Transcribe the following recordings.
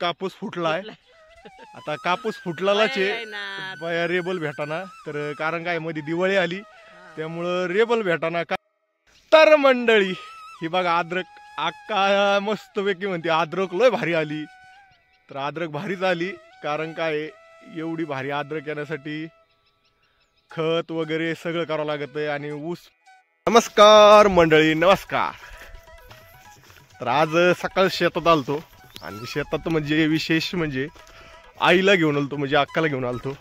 कापूस फुटलाय. आता कापूस फुटलाच आहे. रेबल भेटाना. तर कारण काय मध्ये दिवाळी आली. त्यामुळं रेबल भेटाना का? तर मंडळी ही बघा अद्रक आक्का मस्तपैकी म्हणते अद्रक लय भारी आली. तर अद्रक भारीच आली. कारण काय एवढी भारी अद्रक येण्यासाठी खत वगैरे सगळं करावं लागत आहे आणि ऊस. नमस्कार मंडळी नमस्कार. तर आज सकाळ शेतात आलतो. आणि शेतात म्हणजे विशेष म्हणजे आईला घेऊन आलतो म्हणजे अक्काला घेऊन आलतो.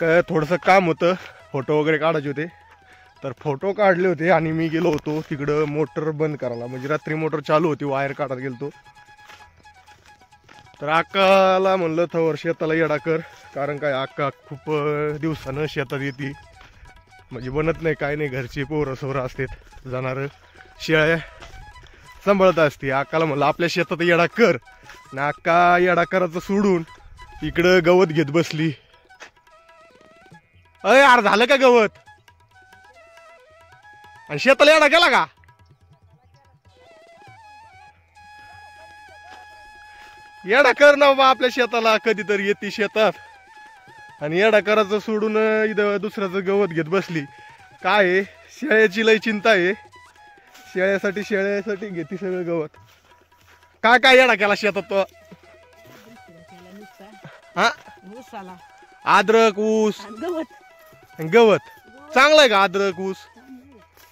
काय थोडंसं काम होतं फोटो वगैरे काढायचे होते. तर फोटो काढले होते आणि मी गेलो होतो तिकडं मोटर बंद करायला. म्हणजे रात्री मोटर चालू होती वायर काढत गेलतो. तर अक्काला म्हणलं थवर शेताला येडा कर कारण काय अक्का खूप दिवसानं शेतात येते. म्हणजे बनत नाही काय नाही घरची पोरं सोरं असतात जाणारं. शेळ्या सांभाळत असते. अक्काला म्हणलं आपल्या शेतात येडा कर. ना अक्का येडा करायचं सोडून इकडं गवत घेत बसली. अय यार झालं का गवत? आणि शेताला येडा गेला का? येडा कर ना बाबा आपल्या शेताला कधीतरी येते शेतात. आणि येडा करायचं सोडून इथं दुसऱ्याचं गवत घेत बसली. काय आहे शेळ्याची लय चिंता आहे. शेळ्यासाठी शेळ्यासाठी घेते सगळं गवत. काय काय येडा केला शेतात तो? हा? अद्रक ऊस. गवत. गवत. चांगलं आहे का अद्रक ऊस?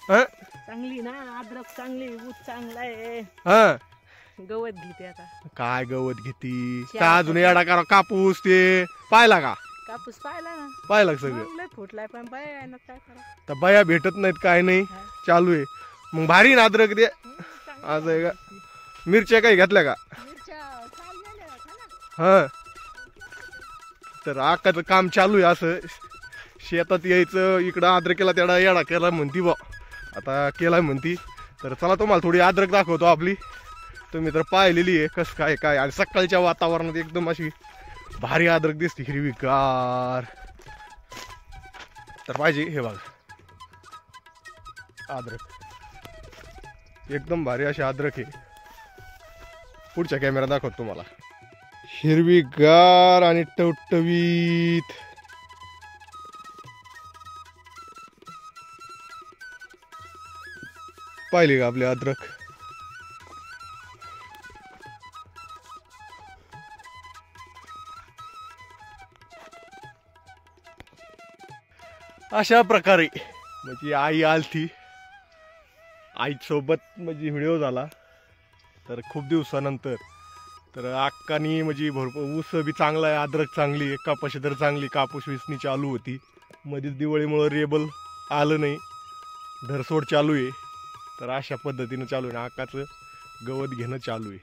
हा? चांगली ना अद्रक चांगली ऊस चांगला आहे. हा. गवत घेते आता. काय गवत घेती? काय अजून येडा करा? कापूस ते. पाहिला का? कापूस पाहिला ना. पाहिला का सगळं? फुटलाय पण बाय काय करा. तर बाया भेटत नाहीत काय नाही. चालू आहे. मग भारी ना अद्रक दे. आज आहे का? मिरच्या काही घेतल्या का? हा. तर आकाचं काम चालू आहे असं. शेतात यायचं इकडं अद्रकेला तेवढा येडा केला म्हणती बा आता केला म्हणती. तर चला तुम्हाला थोडी अद्रक दाखवतो आपली. तुम्ही तर पाहिलेली आहे कसं काय काय. आणि सकाळच्या वातावरणात एकदम अशी भारी अद्रक दिसते हिरवीगार. तर पाहिजे हे बघा. अद्रक. एकदम भारी अशी अद्रक आहे. पुढच्या कॅमेरा दाखवतो तुम्हाला. हिरवीगार आणि टवटवीत. पाहिली का आपली अद्रक? अशा प्रकारे. म्हणजे आई आलती. आईसोबत म्हणजे व्हिडिओ झाला. तर खूप दिवसानंतर. तर अक्कानी म्हणजे भरपूर ऊस बी चांगला आहे अद्रक चांगली आहे कापाशी तर चांगली कापूस विसणी चालू होती. मध्येच दिवाळीमुळं रेबल आलं नाही. धरसोड चालू आहे. तर अशा पद्धतीनं चालू आहे अक्काचं गवत घेणं चालू आहे.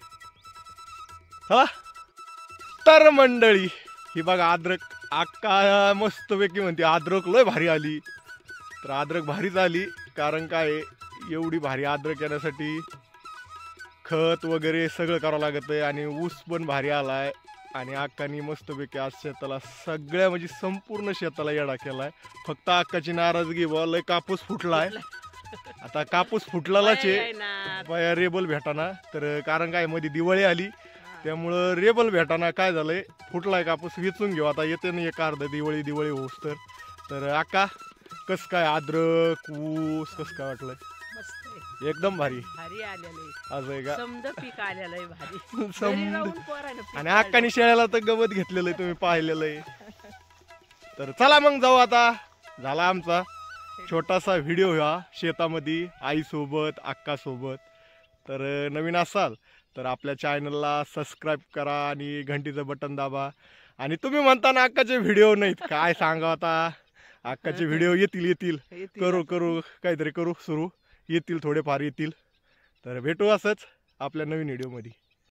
हा तर मंडळी ही बघा अद्रक. अक्का मस्तपैकी म्हणते अद्रक लय भारी आली. तर अद्रक भारीच आली. कारण काय एवढी भारी अद्रक येण्यासाठी खत वगैरे सगळं करावं लागत आहे आणि ऊस पण भारी आलाय. आणि अक्कानी मस्तपैकी आज शेताला सगळ्या म्हणजे संपूर्ण शेताला येडा केलाय. फक्त अक्काची नाराजगी बुवा लय कापूस फुटलाय. आता कापूस फुटलाच बाया आहे आहे रेबल भेटाना. तर कारण काय मध्ये दिवाळी आली. त्यामुळं रेबल भेटाना काय झालंय? फुटलाय कापूस वेचून घेऊ. आता येते ना एक अर्ध दिवाळी दिवाळी होस तर. तर आका कस काय अद्रक ऊस कस काय वाटलंय? आहे. एकदम भारी. भारी आलेलं आहे. का? समद पीक आलेलं आहे भारी. समद. घरी राहून पोरानं पीक आणि अक्कानी शेळ्याला तर गवत घेतलेलं आहे तुम्ही पाहिलेलं आहे. तर चला मग जाऊ आता. झाला आमचा छोटासा व्हिडिओ हा शेतामध्ये आईसोबत अक्कासोबत. तर अं, नवीन असाल तर आपल्या चॅनलला सबस्क्राईब करा आणि घंटीचं बटन दाबा. आणि तुम्ही म्हणता ना अक्काचे व्हिडिओ नाहीत. काय सांगा आता? अक्काचे व्हिडिओ येतील येतील. येतील करू करू काहीतरी करू सुरू. येतील थोडेफार येतील. तर भेटू असंच आपल्या नवीन व्हिडिओमध्ये.